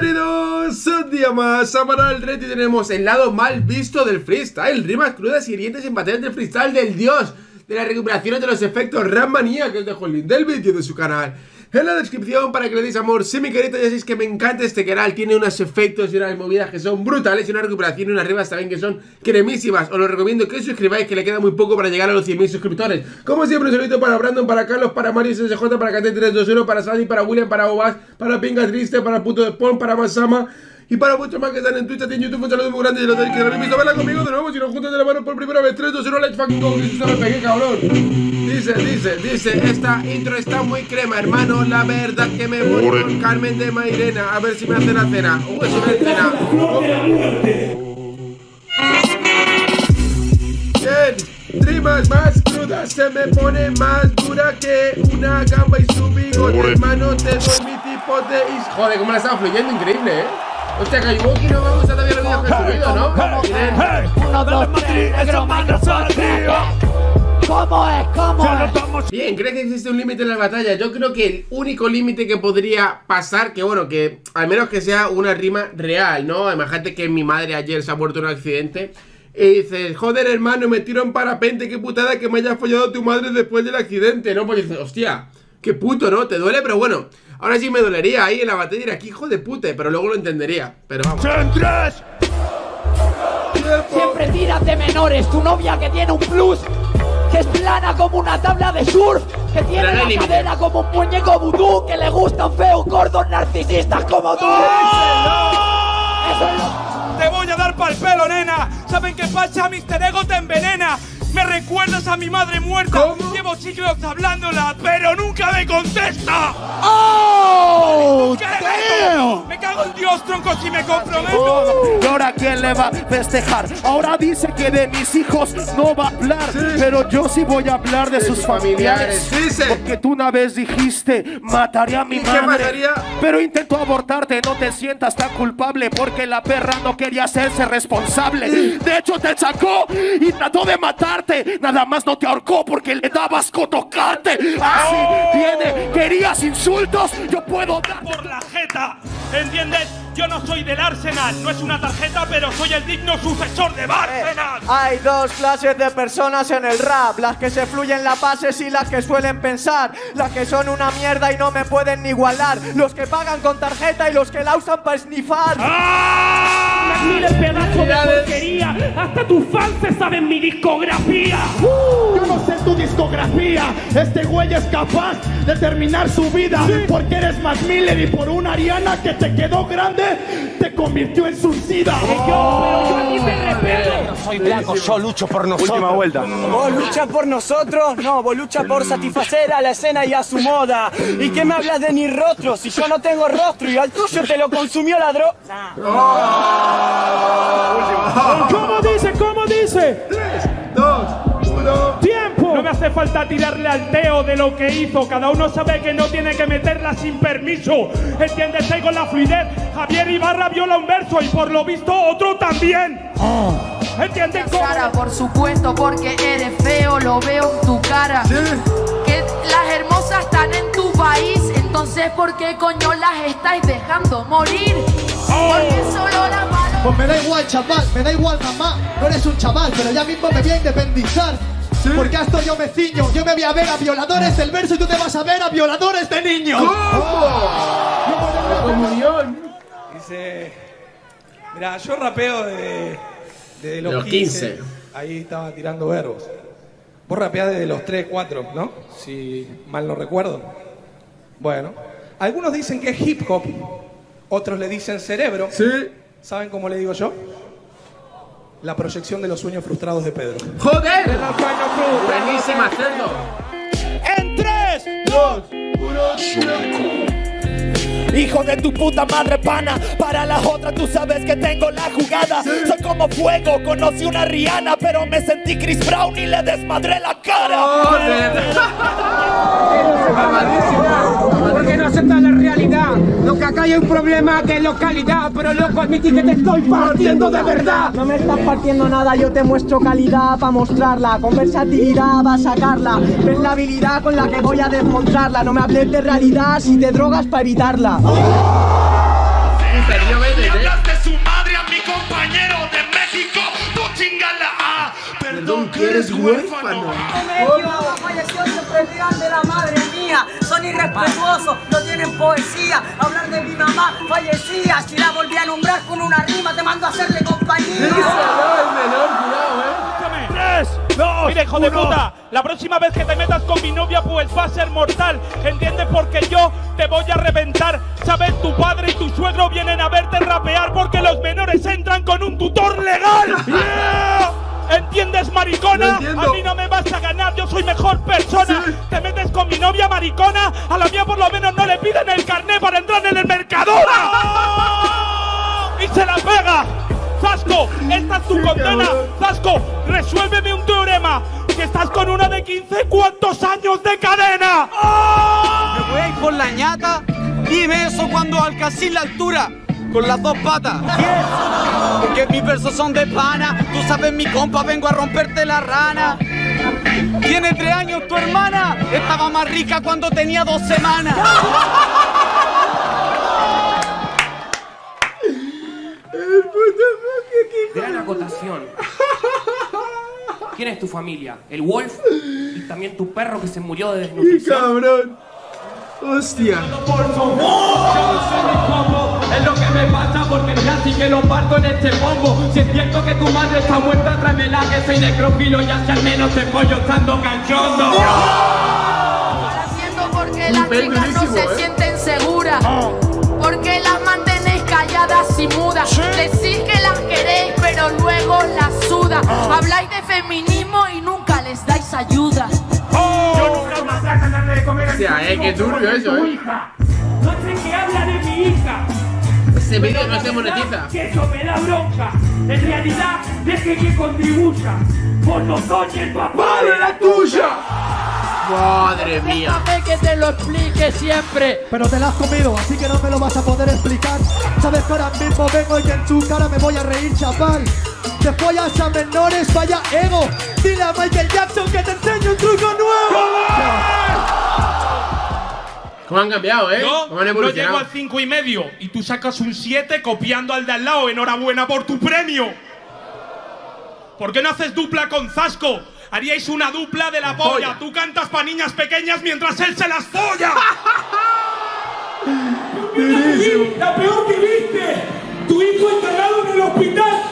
Bienvenidos un día más a Para el Red y tenemos el lado mal visto del freestyle Rimas crudas y hirientes en batallas del freestyle del dios De la recuperación de los efectos Rammanía que os dejo el link del vídeo de su canal en la descripción para que le deis amor Si mi querido ya sabéis que me encanta este canal Tiene unos efectos y unas movidas que son brutales Y una recuperación y unas rimas también que son cremísimas. Os lo recomiendo que suscribáis que le queda muy poco para llegar a los 100.000 suscriptores. Como siempre un saludo para Brandon, para Carlos, para Mario SJ, para KT321 Para Sandy, para William, para Obas, para Pinga Triste, para Puto de Pon, para Masama y para muchos más que están en Twitch, en YouTube, un saludo muy grande y lo tenéis que dar visto. Verla conmigo de nuevo, si nos juntan de la mano por primera vez. 3, 2, 1, let's fucking go. Dice, me pegué, cabrón. Dice, dice, dice, esta intro está muy crema, hermano. La verdad que me voy con Carmen de Mairena. A ver si me hace la cena. Uy, si me hace cena. Bien, rimas más crudas, se me pone más dura que una gamba y su bigote. Hermano, te doy mi tipo de... Joder, cómo la estaba fluyendo, increíble, eh. Hostia, Kaiboki no me gusta todavía los vídeos que he subido, ¿no? Uno, dos, tres, negro, ¿Cómo es? ¿Cómo es? Bien, ¿crees que existe un límite en la batalla? Yo creo que el único límite que podría pasar, que bueno, que al menos que sea una rima real, ¿no? Imagínate que mi madre ayer se ha muerto en un accidente y dices, joder hermano, me tiro en parapente, qué putada que me haya follado tu madre después del accidente, ¿no? Pues dices, hostia, qué puto, ¿no? Te duele, pero bueno, ahora sí me dolería ahí en la batalla, diría, aquí hijo de puta, pero luego lo entendería, pero vamos. Siempre tiras de menores, tu novia que tiene un plus que es plana como una tabla de surf, que tiene la límite. cadera como un muñeco vudú, que le gustan feos gordos narcisistas como tú. Eso es lo Te voy a dar pa'l pelo, nena. ¿Saben qué pasa? Mister Ego te envenena. Me recuerdas a mi madre muerta. ¿Cómo? Llevo siglos hablándola, pero nunca me contesta. ¡Oh! ¿Qué le meto? Me Dios, tronco, si me comprometo. ¿Y ahora quién le va a festejar? Ahora dice que de mis hijos no va a hablar, pero yo sí voy a hablar de, sus familiares. Dice. Porque tú una vez dijiste, mataré a mi ¿Y qué madre. mataría? Pero intentó abortarte, no te sientas tan culpable porque la perra no quería hacerse responsable. De hecho, te sacó y trató de matarte. Nada más no te ahorcó porque le daba asco tocarte. Así viene, querías insultos, yo puedo dar. Por la jeta. ¿Entiendes? Yo no soy del Arsenal. No es una tarjeta, pero soy el digno sucesor de Arsenal. Hay dos clases de personas en el rap, las que se fluyen la pases y las que suelen pensar, las que son una mierda y no me pueden ni igualar, los que pagan con tarjeta y los que la usan para snifar. Miles pedazos de porquería, hasta tus fans se saben mi discografía. Yo tu discografía. Este güey es capaz de terminar su vida porque eres más Miller y por una Ariana que te quedó grande te convirtió en suicida. Pero yo aquí me respeto. Soy blanco, yo lucho por nosotros. Última vuelta. ¿Vos luchas por nosotros? No, vos luchas por satisfacer a la escena y a su moda. ¿Y qué me hablas de mi rostro si yo no tengo rostro y al tuyo te lo consumió la droga? ¿Cómo dice? ¿Cómo dice? 3, 2, 1. Hace falta tirarle al teo de lo que hizo. Cada uno sabe que no tiene que meterla sin permiso. ¿Entiendes? Tengo la fluidez. Javier Ibarra viola un verso y por lo visto otro también. ¿Entiendes cómo? cara, por supuesto, porque eres feo, lo veo en tu cara. Que las hermosas están en tu país, entonces ¿por qué coño las estáis dejando morir? Porque solo las manos... Pues me da igual, chaval, me da igual, mamá. No eres un chaval, pero ya mismo me voy a independizar. Porque a esto yo me ciño. Yo me voy a ver a violadores del verso y tú te vas a ver a violadores de niños. Comunión. Dice. Mira, yo rapeo de. de los, los 15. 15. Ahí estaba tirando verbos. Vos rapeás desde los 3, 4, ¿no? Si mal no recuerdo. Bueno. Algunos dicen que es hip hop. Otros le dicen cerebro. Sí. ¿Saben cómo le digo yo? La proyección de los sueños frustrados de Pedro. ¡Joder! Buenísima, cerdo. En 3, 2, Hijo de tu puta madre pana, para las otras tú sabes que tengo la jugada. Soy como fuego, conocí una Rihanna, pero me sentí Chris Brown y le desmadré la cara. Porque no aceptas la realidad. Lo que acá hay un problema de localidad. Pero loco, admití que te estoy partiendo de verdad. No me estás partiendo nada, yo te muestro calidad para mostrarla. Con versatilidad va a sacarla. Ves la habilidad con la que voy a desmontarla. No me hables de realidad si te drogas para evitarla. Que eres huérfano. falleció dirán de la madre mía. Son irrespetuosos, no tienen poesía. Hablar de mi mamá fallecía. Si la volví a nombrar con una rima, te mando a hacerle compañía. Díselo, el menor, cuidado, eh. ¡Tres! ¡Dos! Mira, hijo de puta, la próxima vez que te metas con mi novia, pues va a ser mortal. ¿Entiendes? Porque yo te voy a reventar. ¿Sabes? Tu padre y tu suegro vienen a verte rapear porque los menores entran con un tutor legal. ¡Yeah! ¿Entiendes, maricona? A mí no me vas a ganar, yo soy mejor persona. Te metes con mi novia maricona, a la mía por lo menos no le piden el carné para entrar en el Mercadona. ¡Y se la pega! ¡Zasco! ¡Esta es tu condena! ¡Zasco! ¡Resuélveme un teorema! ¡Que estás con una de 15! ¿Cuántos años de cadena? Me voy a ir por la ñata. Dime eso cuando alcancé la altura. Con las dos patas. Porque mis versos son de pana. Tú sabes, mi compa, vengo a romperte la rana. Tiene tres años tu hermana. Estaba más rica cuando tenía dos semanas. Gran acotación. ¿Quién es tu familia? ¿El Wolf? Y también tu perro que se murió de qué desnutrición. cabrón. Hostia. Es lo que me pasa porque ya sí que lo parto en este bombo. Si es cierto que tu madre está muerta, tráemela que soy necrofilo y así al menos te pollo estando canchondo. Haciendo porque las chicas no se ¿eh? sienten seguras. Porque las mantenéis calladas y mudas. Decís que las queréis, pero luego las suda. Habláis de feminismo y nunca les dais ayuda. Darle de comer a mi Hostia, eh, qué turbio eso, eh. hija. No sé qué habla de mi hija. Ese vídeo no se monetiza. Que eso me da bronca. En realidad, deje que contribuya. Vos no soy el papá de la tuya. Madre mía. Déjame que te lo explique siempre. Pero te la has comido, así que no me lo vas a poder explicar. Sabes que ahora mismo vengo y en tu cara me voy a reír, chaval. Te follas a menores, vaya ego. Dile a Michael Jackson que te enseñe un truco nuevo. ¿Cómo han cambiado, eh? Yo ¿Cómo han no llego al 5 y medio y tú sacas un 7 copiando al de al lado. Enhorabuena por tu premio. ¿Por qué no haces dupla con Zasco? Haríais una dupla de la polla. Tú cantas pa' niñas pequeñas mientras él se las folla. La peor que viste. Tu hijo internado en el hospital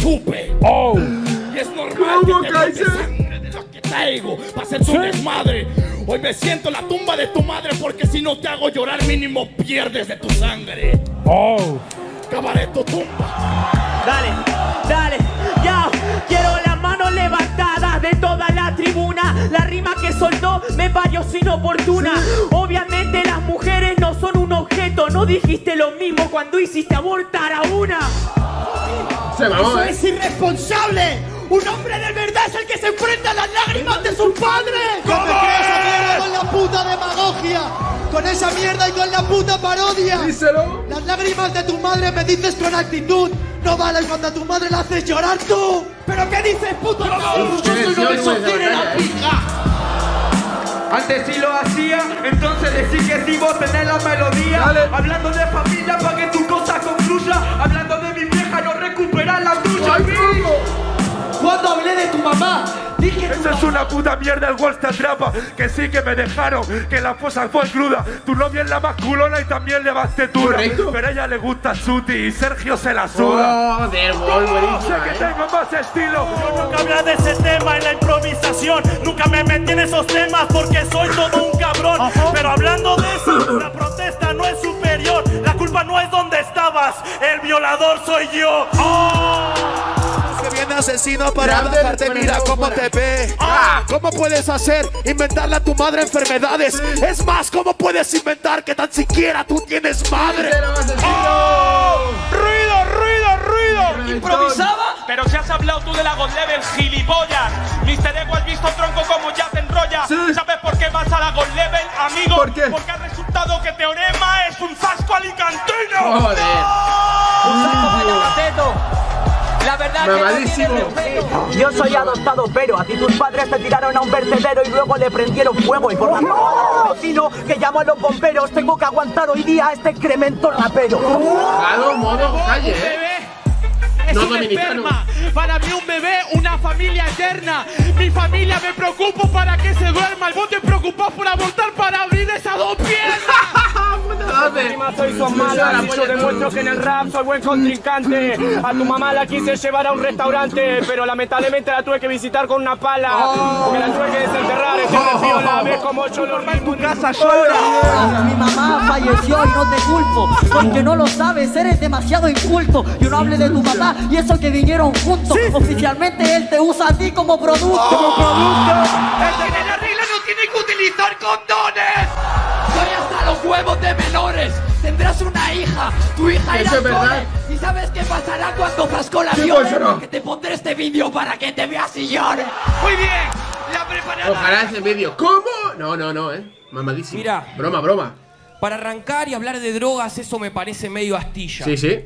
chupe. Y es normal ¿Cómo, que te sangre de lo que traigo. Va a ser tu desmadre. Hoy me siento en la tumba de tu madre porque si no te hago llorar mínimo pierdes de tu sangre. Oh. Cabaré tu tumba. Dale, dale, ya. Quiero las manos levantadas de toda la tribuna. La rima que soltó me pareció inoportuna. Obviamente las mujeres no son un objeto. No dijiste lo mismo cuando hiciste abortar a una. Se mamó, Eso eh. es irresponsable. Un hombre de verdad es el que se enfrenta a las lágrimas de sus padres. No te esa mierda con la puta demagogia. Con esa mierda y con la puta parodia. Díselo. Las lágrimas de tu madre me dices con actitud. No vale cuando a tu madre la haces llorar tú. ¿Pero qué dices, puto cabrón? Qué lesión, güey, esa batalla, Antes sí lo hacía, entonces decir que sí vos tenés la melodía. Dale. Hablando de familia para que tu cosa concluya. Hablando recuperar la tuya. ¡Ay, cómo! Cuando hablé de tu mamá, dije Esa es una puta mierda, el Wolf te atrapa. Que sí que me dejaron, que la fosa fue cruda. Tu novia es la más culona y también le vas tetura. Pero a ella le gusta Suti y Sergio se la suda. Joder, Wolf, Sé que eh. tengo más estilo. Yo nunca hablé de ese tema en la improvisación. Nunca me metí en esos temas porque soy todo un cabrón. Pero hablando de eso, la protesta no es superior. La culpa no es donde estabas. El violador soy yo. ¡Oh! Que viene asesino para Grande, bajarte, mira cómo fuera. te ve. Ah. ¿Cómo puedes hacer? Inventarle a tu madre enfermedades. Es más, ¿cómo puedes inventar que tan siquiera tú tienes madre? ¡Oh! ¡Ruido, ruido, ruido! ¿Improvisaba? Pero si has hablado tú de la God Level, gilipollas. Mister Ego, has visto tronco como ya te enrolla. Sí. ¿Sabes por qué vas a la God Level, amigo? ¿Por qué? Porque ha aceptado que Teorema es un zasco alicantino. ¡Joder! ¡Oh! ¡Un zasco La verdad Mamadísimo. que no tiene. Yo soy adoptado, pero a ti tus padres te tiraron a un vertedero y luego le prendieron fuego. Y por la ¡Oh! mano de que llamó a los bomberos, tengo que aguantar hoy día este cremento rapero. Modo. ¡Oh! Es No un esperma. Para mí un bebé, una familia eterna. Mi familia me preocupo para que se duerma. Vos te preocupas por abortar para abrir esas dos piernas. ¿Dónde? Soy su mala y yo demuestro que en el rap soy buen contrincante. A tu mamá la quise llevar a un restaurante, pero lamentablemente la tuve que visitar con una pala. Porque la tuve que desenterrar, este repiola, ves como yo lo en tu casa Mi mamá falleció y no te culpo, porque no lo sabes, eres demasiado inculto. Yo no hablé de tu papá y eso que vinieron juntos. Oficialmente él te usa a ti como producto. Como producto. El que la regla no tiene que utilizar condones. Los huevos de menores. Tendrás una hija, tu hija irá al. ¿Y sabes qué pasará cuando Frasco la ¿Qué viole? pasará? Que te pondré este vídeo para que te veas y llores. Muy bien, la preparada. Ojalá ese vídeo. ¿Cómo? No, no, no, eh. Mamadísimo. Mira. Broma, broma. Para arrancar y hablar de drogas, eso me parece medio astilla. Sí, sí.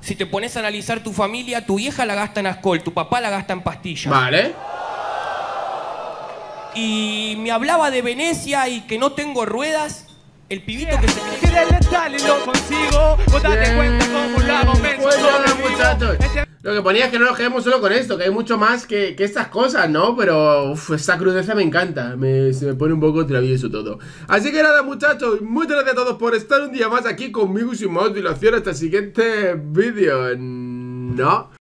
Si te pones a analizar tu familia, tu vieja la gasta en alcohol, tu papá la gasta en pastillas. Vale. Y me hablaba de Venecia y que no tengo ruedas. El pibito que se me Que de letal y lo consigo. Vos date cuenta cómo lo hago, muchachos. Este- Lo que ponía es que no nos quedemos solo con esto, que hay mucho más que, que estas cosas, ¿no? Pero uf, esta crudeza me encanta, me, se me pone un poco travieso todo. Así que nada, muchachos, muchas gracias a todos por estar un día más aquí conmigo y sin más dilación hasta el siguiente vídeo. ¿No?